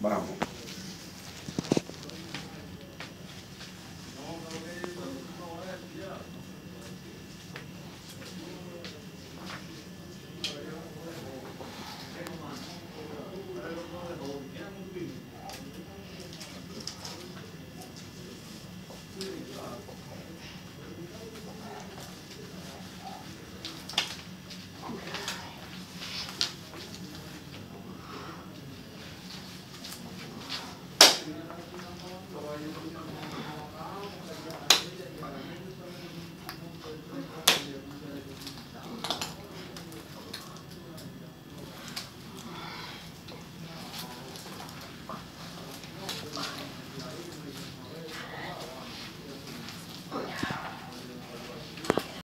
Bravo.